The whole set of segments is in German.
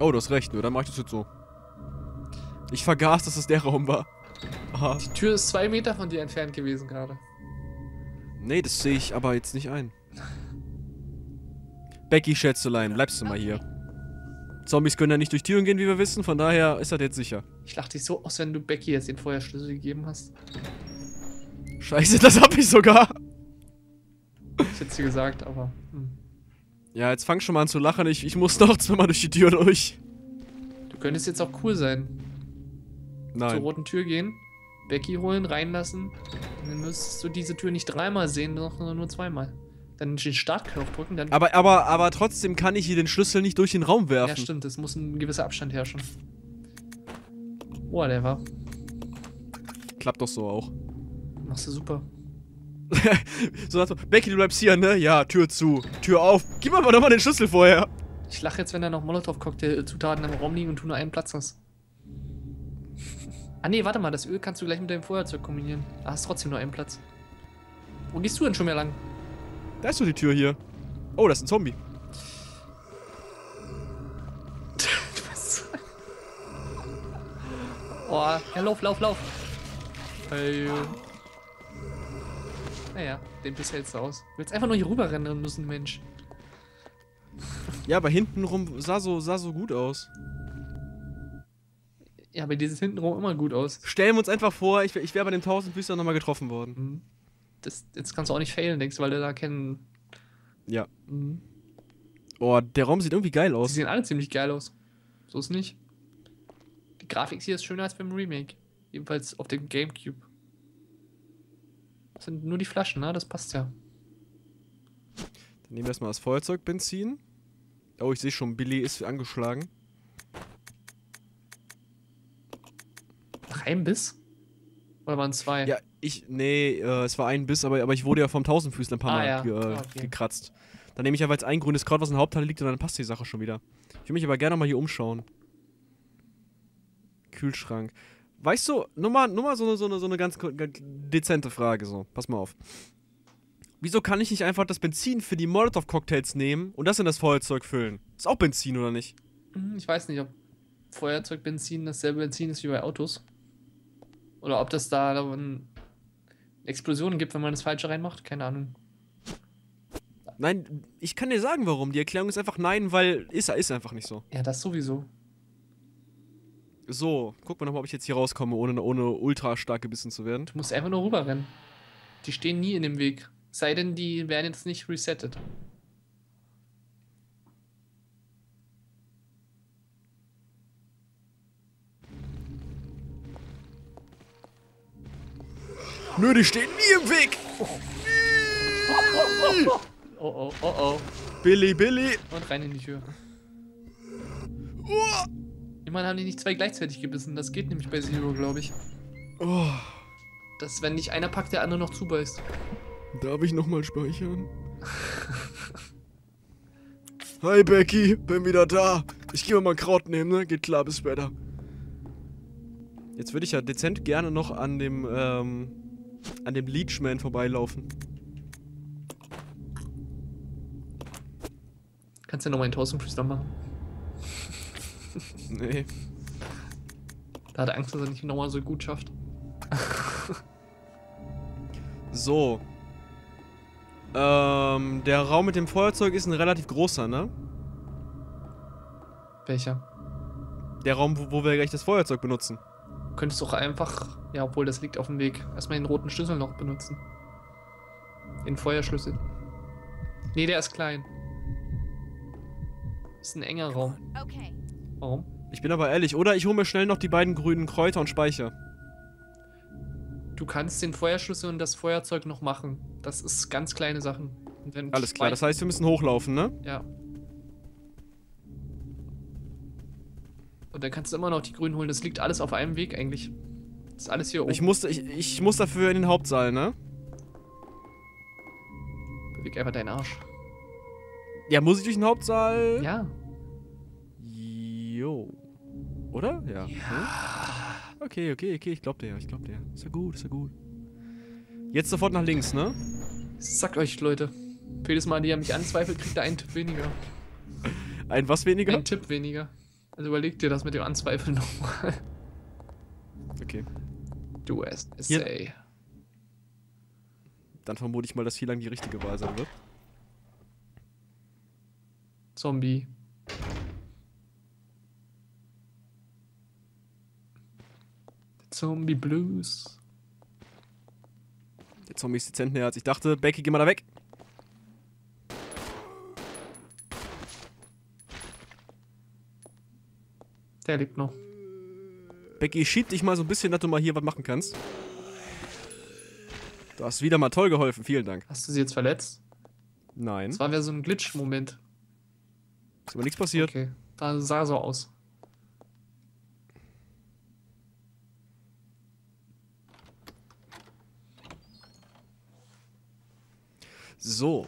Oh, du hast recht, nur dann mach ich das jetzt so. Ich vergaß, dass es der Raum war. Aha. Die Tür ist zwei Meter von dir entfernt gewesen gerade. Nee, das sehe ich aber jetzt nicht ein. Becky Schätzelein, bleibst du mal hier. Zombies können ja nicht durch Türen gehen, wie wir wissen, von daher ist das jetzt sicher. Ich lach dich so aus, wenn du Becky jetzt den Feuerschlüssel gegeben hast. Scheiße, das hab ich sogar. Ich hätte sie gesagt, aber. Hm. Ja, jetzt fang schon mal an zu lachen. Ich, ich muss noch zweimal durch die Tür durch. Du könntest jetzt auch cool sein. Zur Nein. roten Tür gehen, Becky holen, reinlassen. Und dann müsstest du diese Tür nicht dreimal sehen, sondern nur zweimal. Dann den Startknopf drücken, dann. Aber, aber, aber trotzdem kann ich hier den Schlüssel nicht durch den Raum ja, werfen. stimmt, es muss ein gewisser Abstand herrschen. Whatever. Klappt doch so auch. Machst du super. So sagt man, Becky, du bleibst hier, ne? Ja, Tür zu. Tür auf. Gib mir aber doch mal den Schlüssel vorher. Ich lache jetzt, wenn da noch Molotow-Cocktail-Zutaten im Raum liegen und du nur einen Platz hast. ah nee, warte mal, das Öl kannst du gleich mit deinem Feuerzeug kombinieren. Da hast du trotzdem nur einen Platz. Wo gehst du denn schon mehr lang? Da ist doch die Tür hier. Oh, das ist ein Zombie. oh, ja, lauf, lauf, lauf. Hey. Naja, den Biss hältst du aus. Du willst einfach nur hier rüberrennen müssen, Mensch. Ja, aber hintenrum sah so, sah so gut aus. Ja, aber dir sieht hintenrum immer gut aus. Stellen wir uns einfach vor, ich, wär- ich wäre bei den Tausendfüßern nochmal getroffen worden. Mhm. Das, jetzt kannst du auch nicht failen, denkst du, weil du da kennen. Ja. Mhm. Oh, der Raum sieht irgendwie geil Die aus. sehen alle ziemlich geil aus. So ist nicht. Die Grafik hier ist schöner als beim Remake. Jedenfalls auf dem Gamecube. Das sind nur die Flaschen, ne? Das passt ja. Dann nehmen wir erstmal das Feuerzeug, Benzin. Oh, ich sehe schon, Billy ist angeschlagen. Nach einem Biss? Oder waren es zwei? Ja, ich, nee, äh, es war ein Biss, aber, aber ich wurde ja vom Tausendfüßler ein paar Ah, Mal ja. ge, Ah, okay. gekratzt. Dann nehme ich aber jetzt ein grünes Kraut, was in der Hauptteil liegt, und dann passt die Sache schon wieder. Ich will mich aber gerne mal hier umschauen. Kühlschrank. Weißt du, nur mal, nur mal so, eine, so, eine, so eine ganz, dezente Frage, so. Pass mal auf. Wieso kann ich nicht einfach das Benzin für die Molotow-Cocktails nehmen und das in das Feuerzeug füllen? Ist auch Benzin, oder nicht? Hm, Ich weiß nicht, ob Feuerzeugbenzin dasselbe Benzin ist wie bei Autos. Oder ob das da Explosionen gibt, wenn man das Falsche reinmacht. Keine Ahnung. Nein, ich kann dir sagen, warum. Die Erklärung ist einfach nein, weil ist, ist einfach nicht so. Ja, das sowieso. So, gucken wir nochmal, ob ich jetzt hier rauskomme, ohne, ohne ultra stark gebissen zu werden. Du musst einfach nur rüberrennen. Die stehen nie in dem Weg. Sei denn, die werden jetzt nicht resettet. Nö, die stehen nie im Weg! Oh oh, oh oh. Billy, Billy! Und rein in die Tür. Oh, Immerhin haben die nicht zwei gleichzeitig gebissen. Das geht nämlich bei Zero, glaube ich. oh, Dass, wenn nicht einer packt, der andere noch zubeißt. darf ich nochmal speichern? Hi Becky, bin wieder da. Ich gehe mal Kraut nehmen, ne? Geht klar, bis später. Jetzt würde ich ja dezent gerne noch an dem, ähm, an dem Leechman vorbeilaufen. Kannst du ja nochmal einen Tausendfüßler machen. Nee. Da hat er Angst, dass er nicht nochmal so gut schafft. So. Ähm, der Raum mit dem Feuerzeug ist ein relativ großer, ne? Welcher? Der Raum, wo, wo wir gleich das Feuerzeug benutzen. Könntest du auch einfach, ja, obwohl das liegt auf dem Weg, erstmal den roten Schlüssel noch benutzen. Den Feuerschlüssel. Nee, der ist klein. Ist ein enger Raum. Okay. Warum? Ich bin aber ehrlich, oder ich hole mir schnell noch die beiden grünen Kräuter und speicher. Du kannst den Feuerschlüssel und das Feuerzeug noch machen. Das ist ganz kleine Sachen. Alles klar, das heißt, wir müssen hochlaufen, ne? Ja. Und dann kannst du immer noch die grünen holen. Das liegt alles auf einem Weg eigentlich. Das ist alles hier oben. Ich muss, ich, ich muss dafür in den Hauptsaal, ne? Beweg einfach deinen Arsch. Ja, muss ich durch den Hauptsaal? Ja. Jo. Oder? Ja. Ja. Okay, okay, okay, ich glaub dir, ich glaub dir. Ist ja gut, ist ja gut. Jetzt sofort nach links, ne? Sagt euch, Leute. Für jedes Mal, die er mich anzweifelt, kriegt er einen Tipp weniger. Ein was weniger? Ein Tipp weniger. Also überleg dir das mit dem Anzweifeln nochmal. Okay. Du Hier- Essay. Dann vermute ich mal, dass hier lang die richtige Wahl sein wird. Zombie. Zombie Blues. Der Zombie ist dezent näher als ich dachte. Becky, geh mal da weg. Der lebt noch. Becky, schieb dich mal so ein bisschen, dass du mal hier was machen kannst. Du hast wieder mal toll geholfen. Vielen Dank. Hast du sie jetzt verletzt? Nein. Das war wieder so ein Glitch-Moment. Ist aber nichts passiert. Okay. Da sah so aus. So.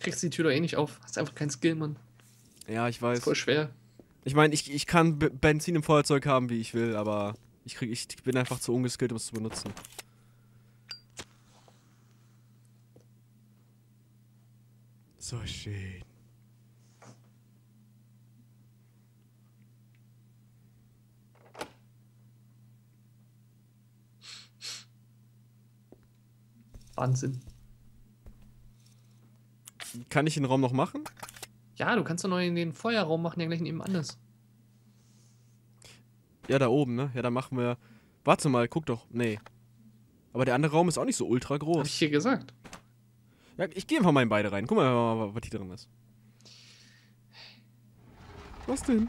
Kriegst die Tür doch eh nicht auf. Hast einfach keinen Skill, Mann. Ja, ich weiß. Ist voll schwer. Ich meine, ich, ich kann B Benzin im Feuerzeug haben, wie ich will, aber ich, krieg, ich bin einfach zu ungeskillt, um es zu benutzen. So schön. Wahnsinn. Kann ich den Raum noch machen? Ja, du kannst doch noch in den Feuerraum machen, ja gleich nebenan ist. Ja, da oben, ne? Ja, da machen wir. Warte mal, guck doch. Nee. Aber der andere Raum ist auch nicht so ultra Hab groß. ich hier gesagt. Ja, ich gehe einfach mal in beide rein. Guck mal, was hier drin ist. Was denn?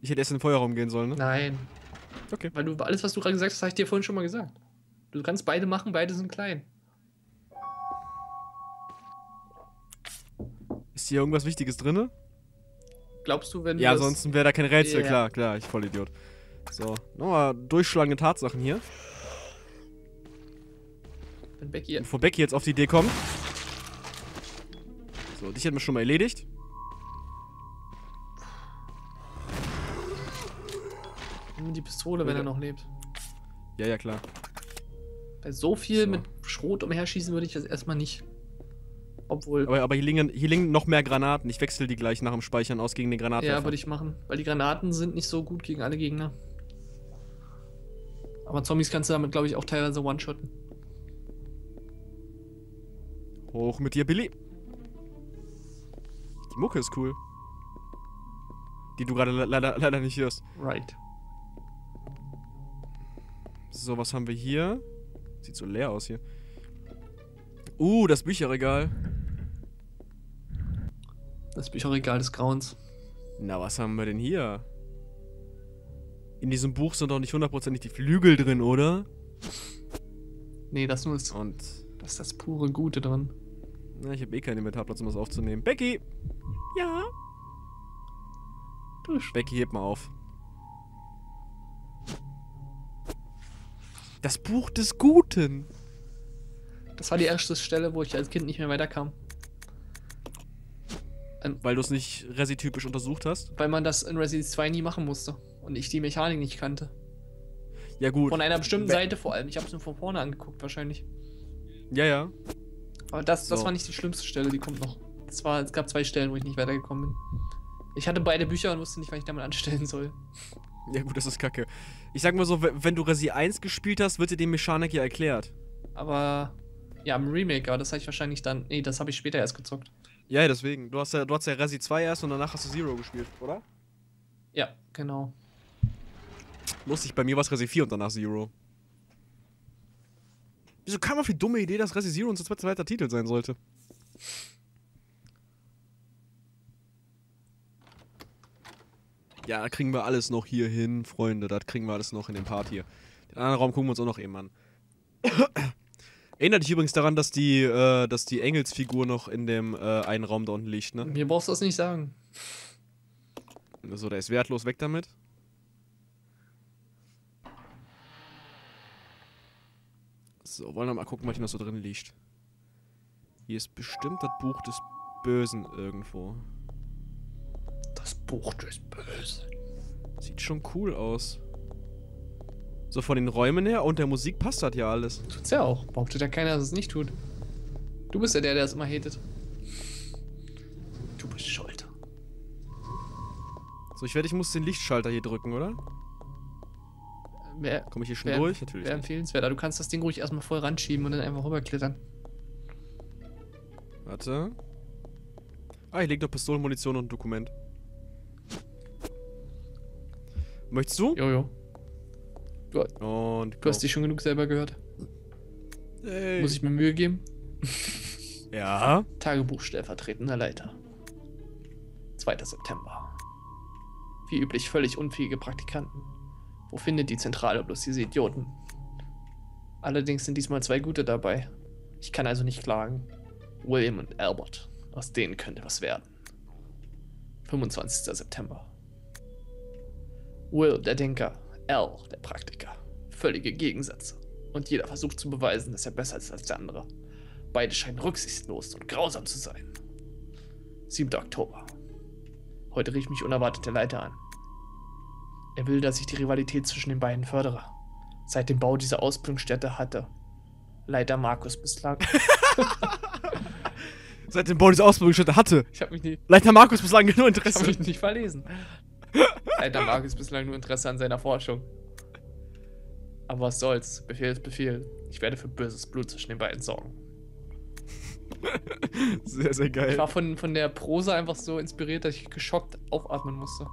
Ich hätte erst in den Feuerraum gehen sollen, ne? Nein. Okay. Weil du alles, was du gerade gesagt hast, habe ich dir vorhin schon mal gesagt. Du kannst beide machen, beide sind klein. Ist hier irgendwas Wichtiges drin? Glaubst du, wenn du Ja, das- ansonsten wäre da kein Rätsel. Ja. Klar, klar, ich Vollidiot. So, nochmal durchschlagende Tatsachen hier. wenn Becky Bevor Becky jetzt auf die Idee kommt. So, dich hätten wir schon mal erledigt. nimm die Pistole, wenn Würde- er noch lebt. Ja, ja, klar. Bei so viel So. mit Schrot umherschießen würde ich das erstmal nicht. Obwohl, Aber, aber hier, liegen, hier liegen noch mehr Granaten. Ich wechsle die gleich nach dem Speichern aus gegen den Granaten. ja, würde ich machen. Weil die Granaten sind nicht so gut gegen alle Gegner. Aber Zombies kannst du damit, glaube ich, auch teilweise one-shotten. Hoch mit dir, Billy. Die Mucke ist cool. Die du gerade le- leider, leider nicht hörst. Right. So, was haben wir hier? Sieht so leer aus hier. Uh, das Bücherregal. Das Bücherregal des Grauens. Na, was haben wir denn hier? In diesem Buch sind doch nicht hundertprozentig die Flügel drin, oder? Nee, das nur ist, Und. das ist das pure Gute drin. Na, ich habe eh keinen Inventarplatz, um das aufzunehmen. Becky! Ja? Du Becky, heb mal auf. Das Buch des Guten. Das war die erste Stelle, wo ich als Kind nicht mehr weiterkam. Weil du es nicht resitypisch untersucht hast. Weil man das in Resident 2 nie machen musste. Und ich die Mechanik nicht kannte. Ja, gut. Von einer bestimmten Be- Seite vor allem. Ich habe es nur von vorne angeguckt, wahrscheinlich. Ja, ja. Aber das, das So. war nicht die schlimmste Stelle, die kommt noch. Es, war, es gab zwei Stellen, wo ich nicht weitergekommen bin. Ich hatte beide Bücher und wusste nicht, was ich damit anstellen soll. Ja, gut, das ist kacke. Ich sag mal so, we- wenn du Resi 1 gespielt hast, wird dir die Mechanik ja erklärt. Aber ja, im Remake, aber das habe ich wahrscheinlich dann. Nee, das habe ich später erst gezockt. Ja, ja, deswegen. Du hast ja, du hast ja Resi 2 erst und danach hast du Zero gespielt, oder? Ja, genau. Lustig, bei mir war es Resi 4 und danach Zero. Wieso kam auf die dumme Idee, dass Resi Zero unser zweiter zweiter Titel sein sollte? Ja, da kriegen wir alles noch hier hin, Freunde. Das kriegen wir alles noch in dem Part hier. Den anderen Raum gucken wir uns auch noch eben an. Erinnert dich übrigens daran, dass die, äh, dass die Engelsfigur noch in dem äh, einen Raum da unten liegt, ne? Mir brauchst du das nicht sagen. So, der ist wertlos, weg damit. So, wollen wir mal gucken, was hier noch so drin liegt. Hier ist bestimmt das Buch des Bösen irgendwo. Buch des Bösen. Sieht schon cool aus. So von den Räumen her und der Musik passt das ja alles. Tut's ja auch. Behauptet ja keiner, dass es nicht tut. Du bist ja der, der es immer hatet. Du bist schuld. So, ich werde, ich muss den Lichtschalter hier drücken, oder? Wer, Komme ich hier schon Wär- durch? Natürlich. Wäre empfehlenswert. Aber du kannst das Ding ruhig erstmal voll ranschieben und dann einfach rüberklettern. Warte. Ah, hier liegt noch Pistolenmunition und ein Dokument. Möchtest du? Jojo. Und Du hast dich schon genug selber gehört. Ey. Muss ich mir Mühe geben? Ja. Tagebuch stellvertretender Leiter. 2. September. Wie üblich völlig unfähige Praktikanten. Wo findet die Zentrale bloß diese Idioten? Allerdings sind diesmal zwei gute dabei. Ich kann also nicht klagen. William und Albert. Aus denen könnte was werden. 25. September. Will, der Denker. Al, der Praktiker. Völlige Gegensätze. Und jeder versucht zu beweisen, dass er besser ist als der andere. Beide scheinen rücksichtslos und grausam zu sein. 7. Oktober. Heute rief mich unerwartet der Leiter an. Er will, dass ich die Rivalität zwischen den beiden fördere. Seit dem Bau dieser Ausbildungsstätte hatte Leiter Markus bislang. Seit dem Bau dieser Ausbildungsstätte hatte Ich habe mich, nie- Leiter Markus bislang nur ich hab Interesse. mich nicht verlesen. Leiter Markus bislang nur Interesse an seiner Forschung. Aber was soll's? Befehl ist Befehl. Ich werde für böses Blut zwischen den beiden sorgen. Sehr, sehr Ich geil. war von, von der Prosa einfach so inspiriert, dass ich geschockt aufatmen musste.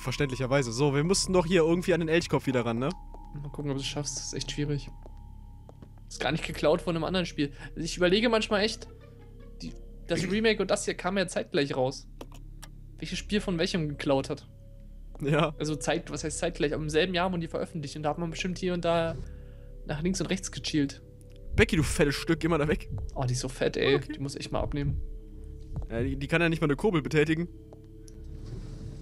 Verständlicherweise. So, wir mussten doch hier irgendwie an den Elchkopf wieder ran, ne? Mal gucken, ob du es schaffst. Das ist echt schwierig. Ist gar nicht geklaut von einem anderen Spiel. Also ich überlege manchmal echt, die, das Remake und das hier kamen ja zeitgleich raus. Welches Spiel von welchem geklaut hat. Ja. Also Zeit, was heißt zeitgleich? Aber im selben Jahr wurden die veröffentlicht und da hat man bestimmt hier und da nach links und rechts gechillt. Becky, du fettes Stück, geh mal da weg. Oh, die ist so fett, ey. Okay. Die muss ich mal abnehmen. Ja, die, die kann ja nicht mal eine Kurbel betätigen.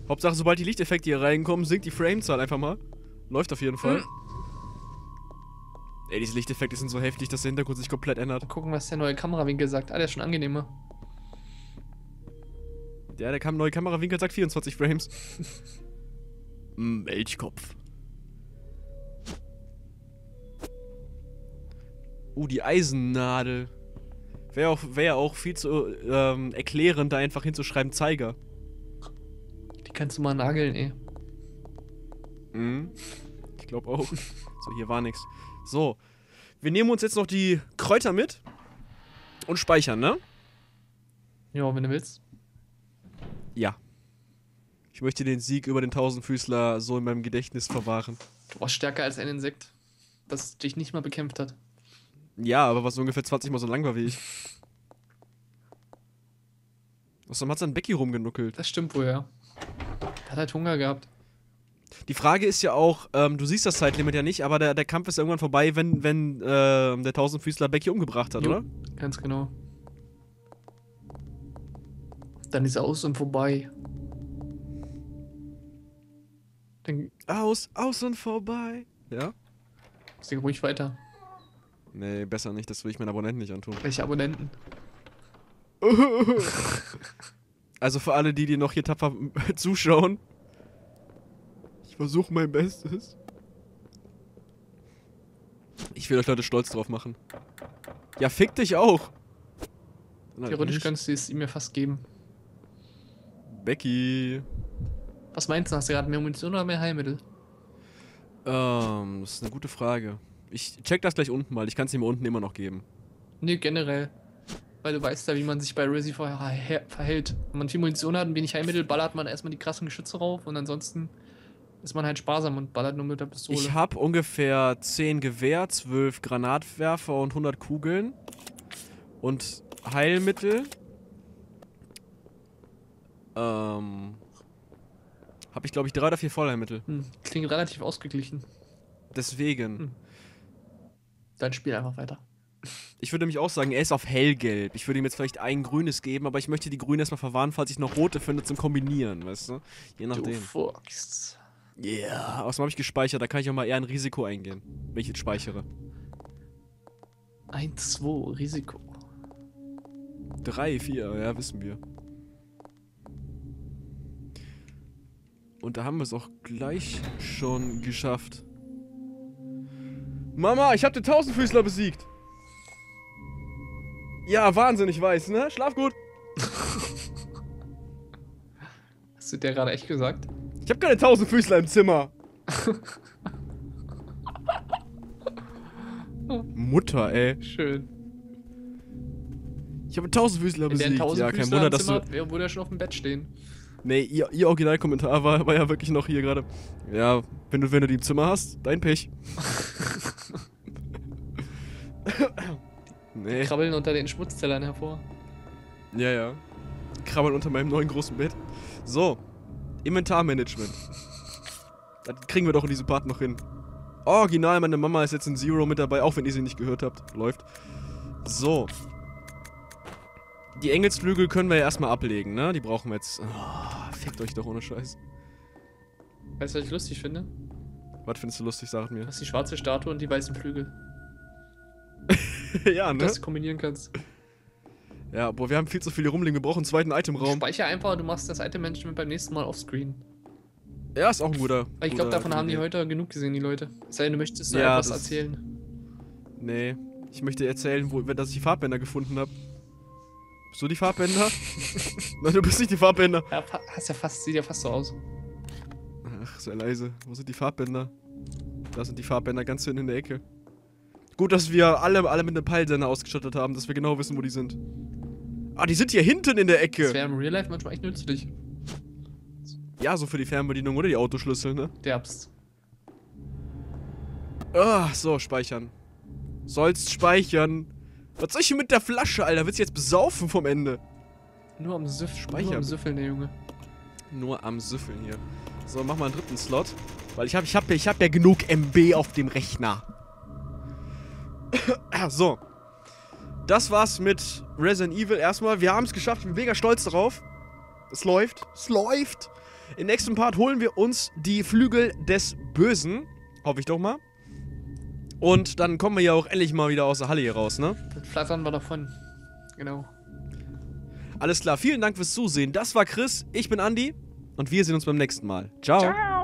Hauptsache, sobald die Lichteffekte hier reinkommen, sinkt die Framezahl einfach mal. Läuft auf jeden Fall. Ey, diese Lichteffekte sind so heftig, dass der Hintergrund sich komplett ändert. Mal gucken, was der neue Kamerawinkel sagt. Ah, der ist schon angenehmer. Ja, der kam neue Kamerawinkel, sagt 24 Frames. mm, Elchkopf. Uh, die Eisennadel. Wäre auch, wär auch viel zu ähm, erklärend, da einfach hinzuschreiben Zeiger. Die kannst du mal nageln, ey. Mhm. Ich glaube auch. So, hier war nix. So. Wir nehmen uns jetzt noch die Kräuter mit und speichern, ne? Ja, wenn du willst. Ja. Ich möchte den Sieg über den Tausendfüßler so in meinem Gedächtnis verwahren. Du warst stärker als ein Insekt, das dich nicht mal bekämpft hat. Ja, aber was ungefähr 20 Mal so lang war wie ich. Außerdem hat dann Becky rumgenuckelt. Das stimmt wohl, ja. Hat halt Hunger gehabt. Die Frage ist ja auch, ähm, du siehst das Zeitlimit ja nicht, aber der, der Kampf ist irgendwann vorbei, wenn, wenn ähm, der Tausendfüßler Becky umgebracht hat, Jo. oder? Ganz genau. Dann ist er aus und vorbei. Dann Aus, aus und vorbei. Ja? sing ruhig weiter. Nee, besser nicht, das will ich meinen Abonnenten nicht antun. Welche Abonnenten? Also für alle, die, die noch hier tapfer zuschauen. Ich versuche mein Bestes. Ich will euch Leute stolz drauf machen. Ja, fick dich auch. Theoretisch könntest du es ihm ja fast geben. Becky. Was meinst du? Hast du gerade mehr Munition oder mehr Heilmittel? Ähm, das ist eine gute Frage. Ich check das gleich unten mal. Ich kann es ihm unten immer noch geben. Nee, generell. Weil du weißt ja, wie man sich bei verhe- verhält. Wenn man viel Munition hat und wenig Heilmittel, ballert man erstmal die krassen Geschütze rauf und ansonsten ist man halt sparsam und ballert nur mit der Pistole. Ich habe ungefähr 10 Gewehr, 12 Granatwerfer und 100 Kugeln. Und Heilmittel. Ähm. Habe ich, glaube ich, drei oder vier Vollheilmittel. hm, klingt relativ ausgeglichen. Deswegen. Hm. Dann spiel einfach weiter. Ich würde nämlich auch sagen, er ist auf hellgelb. Ich würde ihm jetzt vielleicht ein grünes geben, aber ich möchte die grüne erstmal verwahren, falls ich noch rote finde zum Kombinieren, weißt du? Je Du nachdem. Fuchs. Ja. Yeah. Außerdem habe ich gespeichert, da kann ich auch mal eher ein Risiko eingehen, wenn ich jetzt speichere. 1, 2, Risiko. Drei, vier, ja, wissen wir. Und da haben wir es auch gleich schon geschafft. Mama, ich hab den Tausendfüßler besiegt. Ja, Wahnsinn, ich weiß, ne? Schlaf gut. Hast du dir gerade echt gesagt? Ich habe keine Tausendfüßler im Zimmer. Mutter, ey. Schön. Ich habe Tausendfüßler besiegt. Ja, kein Wunder, dass du... wer- würde er schon auf dem Bett stehen. Nee, ihr, ihr Originalkommentar war, war ja wirklich noch hier gerade. Ja, wenn du, wenn du die im Zimmer hast, dein Pech. nee, Krabbeln unter den Schmutzzellern hervor. ja, ja. Krabbeln unter meinem neuen großen Bett. So, Inventarmanagement. Das kriegen wir doch in diesem Part noch hin. Original, meine Mama ist jetzt in Zero mit dabei, auch wenn ihr sie nicht gehört habt. Läuft. So. Die Engelsflügel können wir ja erstmal ablegen, ne? Die brauchen wir jetzt. Oh, fickt euch doch ohne Scheiß. Weißt du, was ich lustig finde? Was findest du lustig, sag mir. Du hast die schwarze Statue und die weißen Flügel. ja, ne? Das du kombinieren kannst. Ja, boah, wir haben viel zu viele rumliegen. Wir brauchen einen zweiten Itemraum. Speicher einfach und du machst das Item-Management beim nächsten Mal offscreen. Ja, ist auch ein guter. Ich glaube, davon haben die heute genug gesehen, die Leute. Es sei denn, du möchtest Ja, etwas erzählen. Nee. Ich möchte erzählen, wo, dass ich die Farbbänder gefunden habe. Bist du die Farbbänder? Nein, du bist nicht die Farbbänder. Ja, hast ja fast, sieht ja fast so aus. Ach, sehr leise. Wo sind die Farbbänder? Da sind die Farbbänder ganz hinten in der Ecke. Gut, dass wir alle, alle mit einem Peilsender ausgestattet haben, dass wir genau wissen, wo die sind. Ah, die sind hier hinten in der Das Ecke. wäre im Real Life manchmal echt nützlich. Ja, so für die Fernbedienung oder die Autoschlüssel, ne? Derbst. Ah, so, speichern. Sollst speichern. Was soll ich hier mit der Flasche, Alter? Willst du jetzt besaufen vom Ende? Nur am Süff, nur Speicher. am Süffeln, der Junge. Nur am Süffeln hier. So, mach mal einen dritten Slot. Weil ich habe ich hab, ich hab ja genug MB auf dem Rechner. so. Das war's mit Resident Evil erstmal. Wir haben es geschafft. Ich bin mega stolz darauf. Es läuft. Es läuft. Im nächsten Part holen wir uns die Flügel des Bösen. Hoffe ich doch mal. Und dann kommen wir ja auch endlich mal wieder aus der Halle hier raus, ne? Dann flattern wir davon. Genau. Alles klar. Vielen Dank fürs Zusehen. Das war Chris. Ich bin Andi. Und wir sehen uns beim nächsten Mal. Ciao. Ciao.